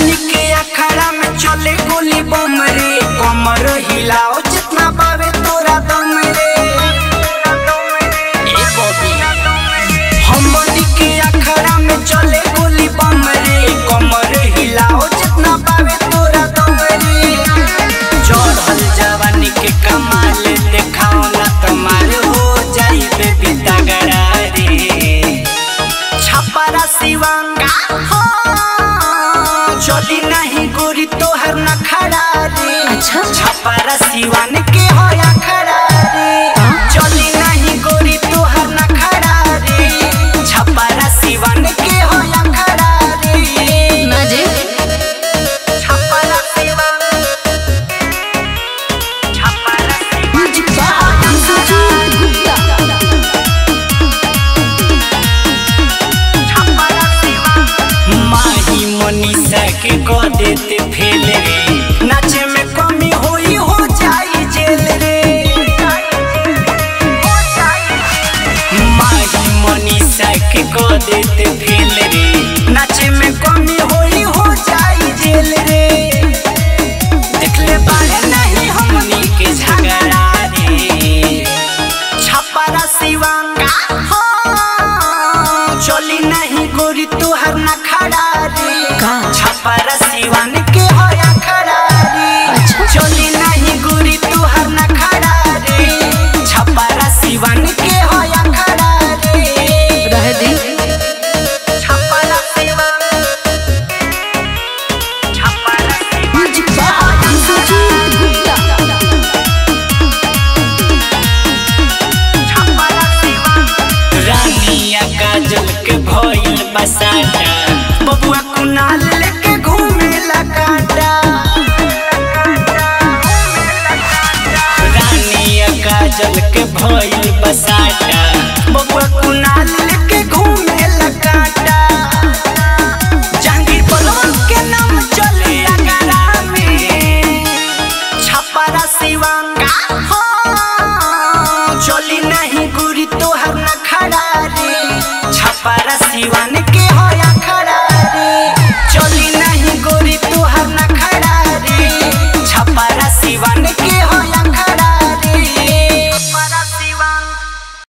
सनी के अखाड़ा में चले गोली बम रे। कमर हिलाओ जितना पावे तोरा दम रे। हम बनी के अखाड़ा में चले गोली बम कमर हिलाओ के कमाल छपरा शिवांग चली नहीं गोरी तो हर न खड़ा रे। अच्छा। छपारा के को देते फील बसाता। बबुआ कुनाल लेके घूमे लगाता रानी काजल के भइल बसाटा। बबुआ कुनाल लेके